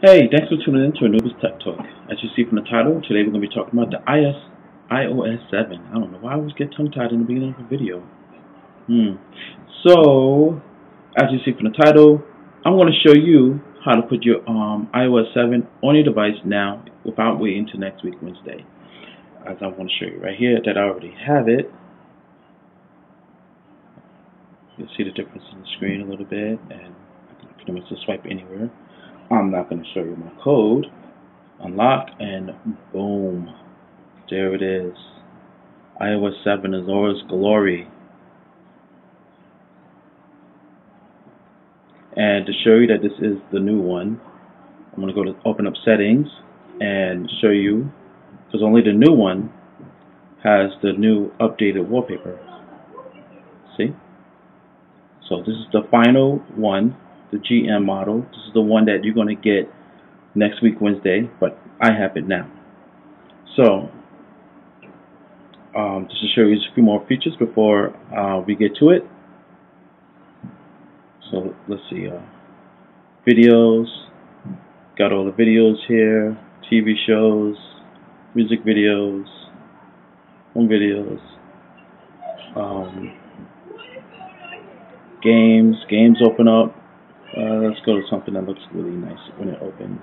Hey, thanks for tuning in to Anubis Tech Talk. As you see from the title, today we're going to be talking about the IS, iOS 7. I don't know why I always get tongue-tied in the beginning of a video. Hmm. So, as you see from the title, I'm going to show you how to put your um, iOS 7 on your device now without waiting until next week, Wednesday. As I'm going to show you right here that I already have it. You'll see the difference in the screen a little bit, and can pretty much just swipe anywhere. I'm not going to show you my code. Unlock and boom. There it is. iOS 7 is Azora's Glory. And to show you that this is the new one, I'm going to go to open up settings and show you because only the new one has the new updated wallpaper. See? So this is the final one the GM model. This is the one that you're going to get next week, Wednesday, but I have it now. So, um, just to show you a few more features before uh, we get to it. So, let's see. Uh, videos. Got all the videos here. TV shows. Music videos. Home videos. Um, games. Games open up. Uh, let's go to something that looks really nice when it opens.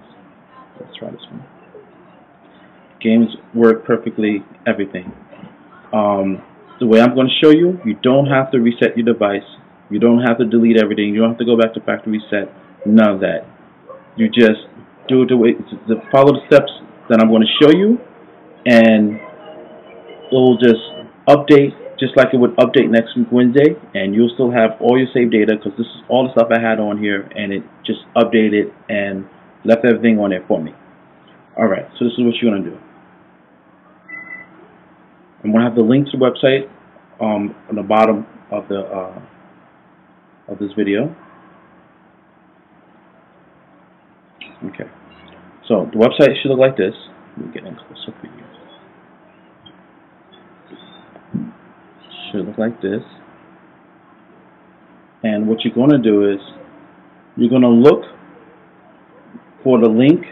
Let's try this one. Games work perfectly, everything. Um, the way I'm going to show you, you don't have to reset your device. You don't have to delete everything. You don't have to go back to factory reset. None of that. You just do it the way, follow the steps that I'm going to show you, and it'll just update just like it would update next week Wednesday, and you'll still have all your saved data because this is all the stuff I had on here, and it just updated and left everything on there for me. All right, so this is what you're gonna do. I'm gonna have the link to the website um, on the bottom of the uh, of this video. Okay, so the website should look like this. Let me get in closer for you. Should look like this. And what you're going to do is you're going to look for the link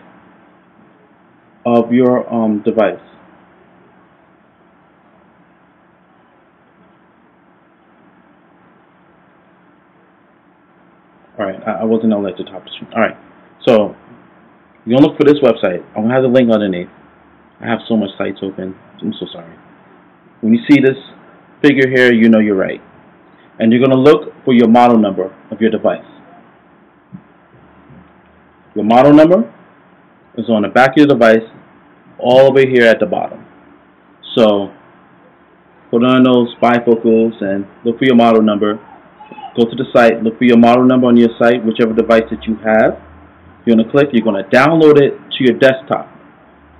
of your um, device. Alright, I, I wasn't to let the top screen. Alright, so you're going to look for this website. I'm going to have the link underneath. I have so much sites open. I'm so sorry. When you see this figure here, you know you're right. And you're going to look for your model number of your device. Your model number is on the back of your device all over here at the bottom. So put on those bifocals and look for your model number. Go to the site, look for your model number on your site, whichever device that you have. You're going to click, you're going to download it to your desktop.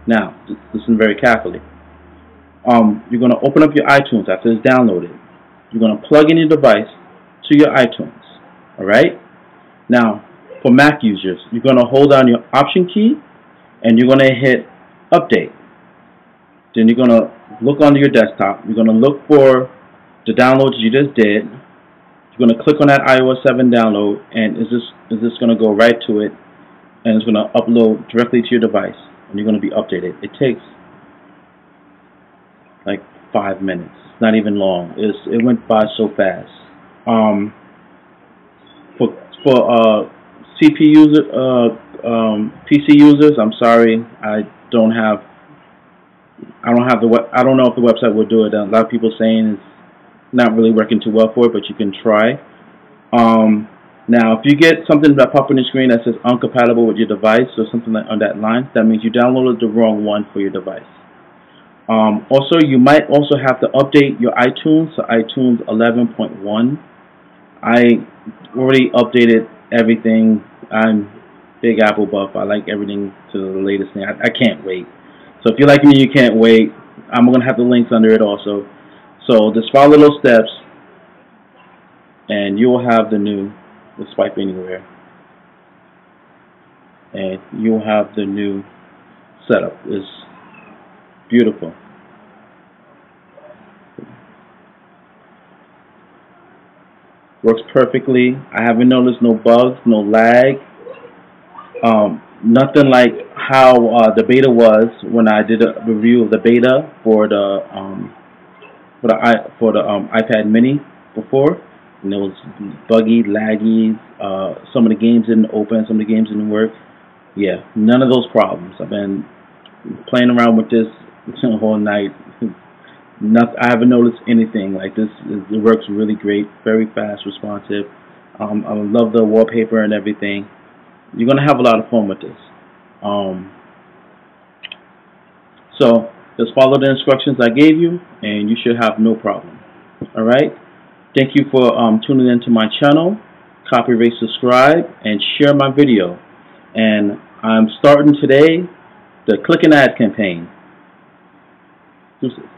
Now, listen very carefully um, you're going to open up your iTunes after it's downloaded. You're going to plug in your device to your iTunes. All right? Now, for Mac users, you're going to hold down your Option key and you're going to hit Update. Then you're going to look onto your desktop. You're going to look for the downloads you just did. You're going to click on that iOS 7 download, and is this is this going to go right to it, and it's going to upload directly to your device, and you're going to be updated. It takes like five minutes, not even long. It's, it went by so fast. Um, for for uh, CP user, uh, um, PC users, I'm sorry, I don't have. I don't have the web, I don't know if the website will do it. A lot of people saying it's not really working too well for it, but you can try. Um, now, if you get something that pops on the screen that says uncompatible with your device or something like on that line, that means you downloaded the wrong one for your device. Um, also, you might also have to update your iTunes to iTunes 11.1. I already updated everything. I'm big Apple buff. I like everything to the latest thing. I, I can't wait. So if you're like me, you can't wait. I'm gonna have the links under it also. So just follow those steps, and you will have the new the swipe anywhere, and you'll have the new setup. Is Beautiful. Works perfectly. I haven't noticed no bugs, no lag. Um, nothing like how uh, the beta was when I did a review of the beta for the um, for the i for the um, iPad Mini before, and it was buggy, laggy. Uh, some of the games didn't open, some of the games didn't work. Yeah, none of those problems. I've been playing around with this the whole night. Nothing, I haven't noticed anything like this. It works really great, very fast, responsive. Um, I love the wallpaper and everything. You're gonna have a lot of fun with this. Um, so just follow the instructions I gave you, and you should have no problem. All right. Thank you for um, tuning into my channel. Copy, rate, subscribe, and share my video. And I'm starting today the Click and Add campaign. Deuces.